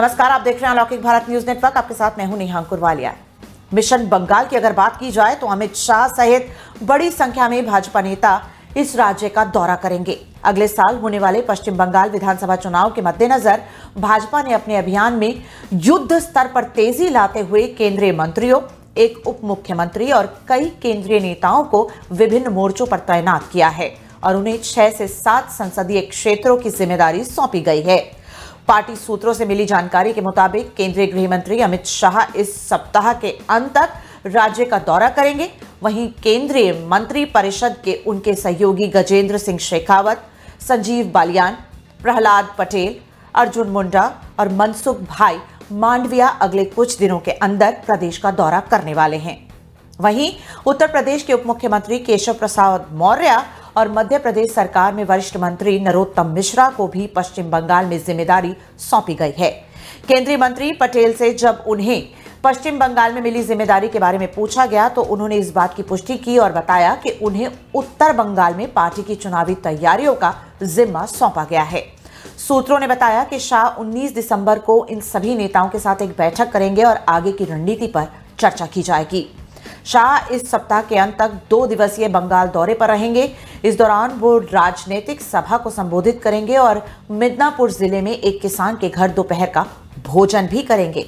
नमस्कार, आप देख रहे हैं अलौकिक भारत न्यूज़ नेटवर्क। आपके साथ मैं हूँ नेहा अंकुर वालिया मिशन बंगाल की अगर बात की जाए तो अमित शाह सहित बड़ी संख्या में भाजपा नेता इस राज्य का दौरा करेंगे। अगले साल होने वाले पश्चिम बंगाल विधानसभा चुनाव के मद्देनजर भाजपा ने अपने अभियान में युद्ध स्तर पर तेज़ी लाते हुए केंद्रीय मंत्रियों, एक उप मुख्यमंत्री और कई केंद्रीय नेताओं को विभिन्न मोर्चों पर तैनात किया है और उन्हें छह से सात संसदीय क्षेत्रों की ज़िम्मेदारी सौंपी गई है। पार्टी सूत्रों से मिली जानकारी के मुताबिक केंद्रीय गृह मंत्री अमित शाह इस सप्ताह के अंत तक राज्य का दौरा करेंगे। वहीं केंद्रीय मंत्री परिषद के उनके सहयोगी गजेंद्र सिंह शेखावत, संजीव बालियान, प्रहलाद पटेल, अर्जुन मुंडा और मनसुख भाई मांडविया अगले कुछ दिनों के अंदर प्रदेश का दौरा करने वाले हैं। वहीं उत्तर प्रदेश के उप मुख्यमंत्री केशव प्रसाद मौर्य और मध्य प्रदेश सरकार में वरिष्ठ मंत्री नरोत्तम मिश्रा को भी पश्चिम बंगाल में ज़िम्मेदारी सौंपी गई है। केंद्रीय मंत्री पटेल से जब उन्हें पश्चिम बंगाल में मिली ज़िम्मेदारी के बारे में पूछा गया तो उन्होंने इस बात की पुष्टि की और बताया कि उन्हें उत्तर बंगाल में पार्टी की चुनावी तैयारियों का जिम्मा सौंपा गया है। सूत्रों ने बताया कि शाह 19 दिसंबर को इन सभी नेताओं के साथ एक बैठक करेंगे और आगे की रणनीति पर चर्चा की जाएगी। शाह इस सप्ताह के अंत तक दो दिवसीय बंगाल दौरे पर रहेंगे। इस दौरान वो राजनीतिक सभा को संबोधित करेंगे और मिदनापुर ज़िले में एक किसान के घर दोपहर का भोजन भी करेंगे।